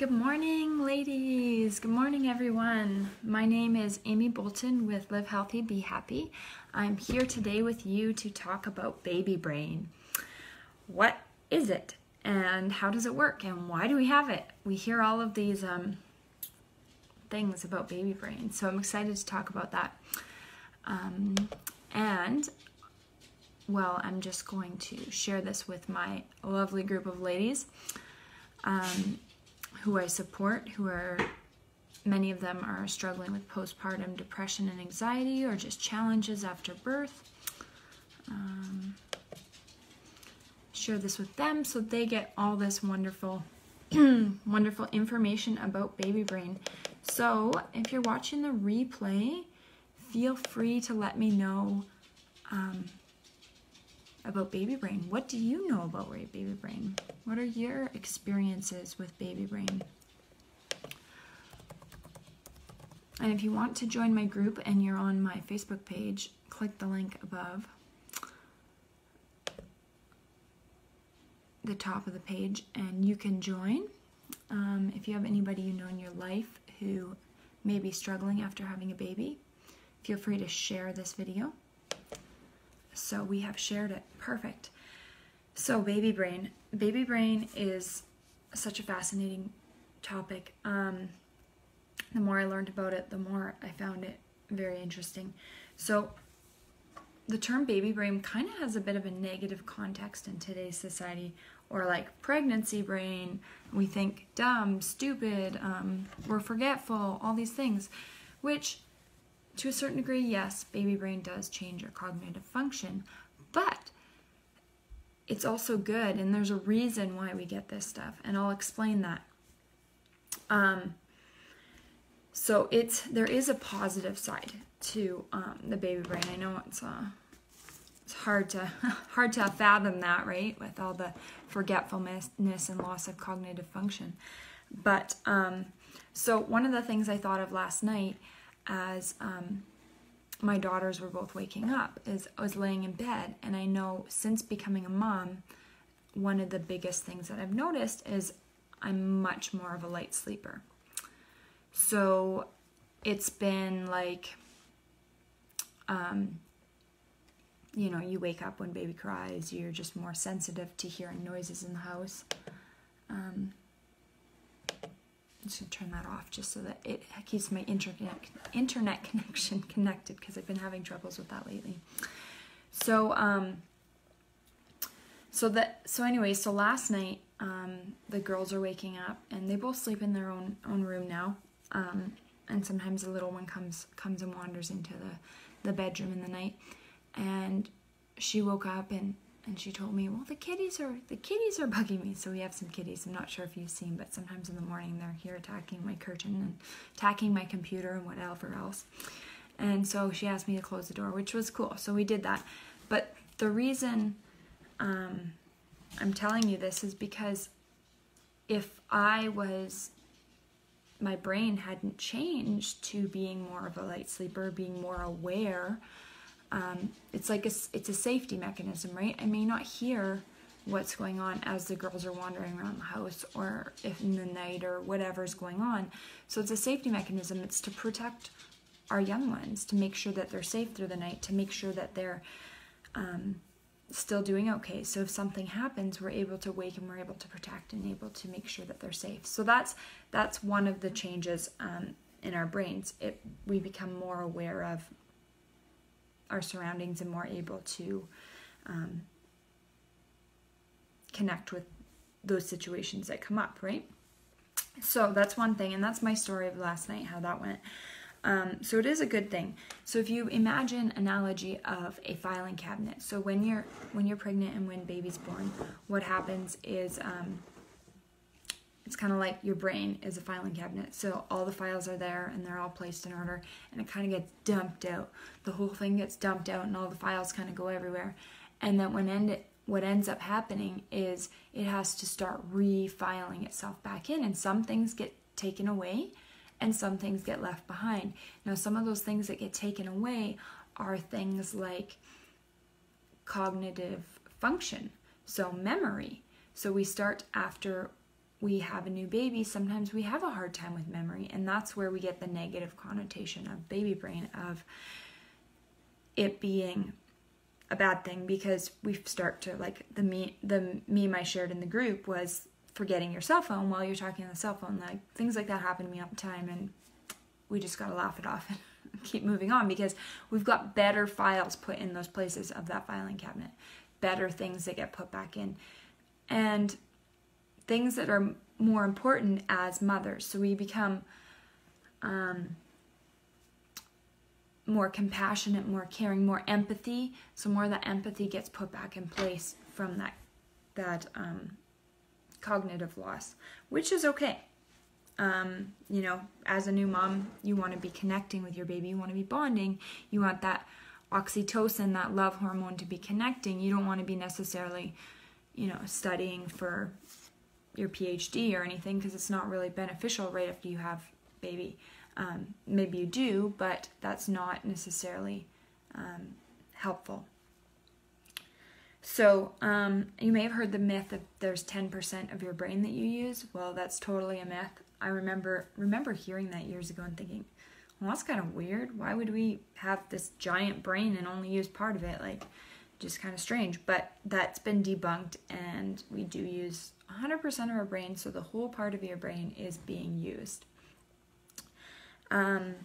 Good morning, ladies. Good morning, everyone. My name is Amy Bolton with Live Healthy, Be Happy. I'm here today with you to talk about baby brain. What is it, and how does it work, and why do we have it? We hear all of these um, things about baby brain, so I'm excited to talk about that. Um, and well, I'm just going to share this with my lovely group of ladies um, who I support, who are many of them are struggling with postpartum depression and anxiety or just challenges after birth. Um, share this with them so they get all this wonderful, wonderful information about baby brain. So if you're watching the replay, feel free to let me know um, about baby brain. What do you know about baby brain? What are your experiences with baby brain? And if you want to join my group and you're on my Facebook page, click the link above the top of the page and you can join. Um, if you have anybody you know in your life who may be struggling after having a baby, feel free to share this video. So we have shared it. Perfect. So baby brain. Baby brain is such a fascinating topic. Um, the more I learned about it, the more I found it very interesting. So the term baby brain kind of has a bit of a negative context in today's society, or like pregnancy brain. We think dumb, stupid, um, we're forgetful, all these things, which to a certain degree, yes, baby brain does change your cognitive function, but it's also good, and there's a reason why we get this stuff, and I'll explain that. Um, so it's there is a positive side to um, the baby brain. I know it's uh, it's hard to hard to fathom that, right, with all the forgetfulness and loss of cognitive function. But um, so one of the things I thought of last night as um, my daughters were both waking up is I was laying in bed and I know since becoming a mom one of the biggest things that I've noticed is I'm much more of a light sleeper. So it's been like um, you know, you wake up when baby cries, you're just more sensitive to hearing noises in the house. Um, Just gonna turn that off just so that it keeps my internet internet connection connected because I've been having troubles with that lately. So um, so that so anyway, so last night um, the girls are waking up and they both sleep in their own own room now. Um, and sometimes the little one comes comes and wanders into the the bedroom in the night, and she woke up and and she told me, "Well, the kitties are the kitties are bugging me." So we have some kitties. I'm not sure if you've seen, but sometimes in the morning they're here attacking my curtain and attacking my computer and whatever else. And so she asked me to close the door, which was cool. So we did that. But the reason um, I'm telling you this is because if I was my brain hadn't changed to being more of a light sleeper, being more aware um, it's like a, it's a safety mechanism, right? I may not hear what's going on as the girls are wandering around the house or if in the night or whatever's going on. So it's a safety mechanism. It's to protect our young ones, to make sure that they're safe through the night, to make sure that they're um, still doing okay. So if something happens, we're able to wake and we're able to protect and able to make sure that they're safe. So that's that's one of the changes um, in our brains. It we become more aware of our surroundings and more able to um, connect with those situations that come up, right? So that's one thing, and that's my story of last night, how that went. Um, so it is a good thing. So if you imagine analogy of a filing cabinet, so when you're when you're pregnant and when baby's born, what happens is um, it's kind of like your brain is a filing cabinet. So all the files are there and they're all placed in order and it kind of gets dumped out. The whole thing gets dumped out and all the files kind of go everywhere. And then when end it, what ends up happening is it has to start refiling itself back in and some things get taken away and some things get left behind. Now some of those things that get taken away are things like cognitive function, so memory. So we start after we have a new baby, sometimes we have a hard time with memory, and that's where we get the negative connotation of baby brain of it being a bad thing because we start to like the me the meme I shared in the group was forgetting your cell phone while you're talking on the cell phone. Like things like that happen to me all the time, and we just gotta laugh it off and keep moving on because we've got better files put in those places of that filing cabinet, better things that get put back in, and things that are more important as mothers. So we become um, more compassionate, more caring, more empathy. So more that empathy gets put back in place from that that um, cognitive loss, which is okay. Um, you know, as a new mom, you want to be connecting with your baby, you want to be bonding, you want that oxytocin, that love hormone to be connecting. You don't want to be necessarily, you know, studying for your PhD or anything because it's not really beneficial right after you have baby. Um, maybe you do, but that's not necessarily um, helpful. So, um, you may have heard the myth that there's 10% of your brain that you use. Well, that's totally a myth. I remember remember hearing that years ago and thinking, well, that's kind of weird. Why would we have this giant brain and only use part of it? Like, just kind of strange. But that's been debunked, and we do use 100% of our brain, so the whole part of your brain is being used. Um,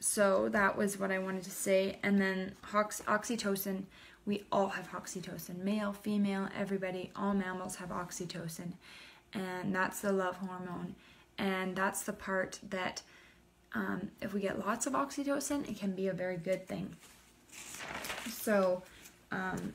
so that was what I wanted to say. And then ox- oxytocin, we all have oxytocin male, female, everybody, all mammals have oxytocin. And that's the love hormone. And that's the part that, um, if we get lots of oxytocin, it can be a very good thing. So, um,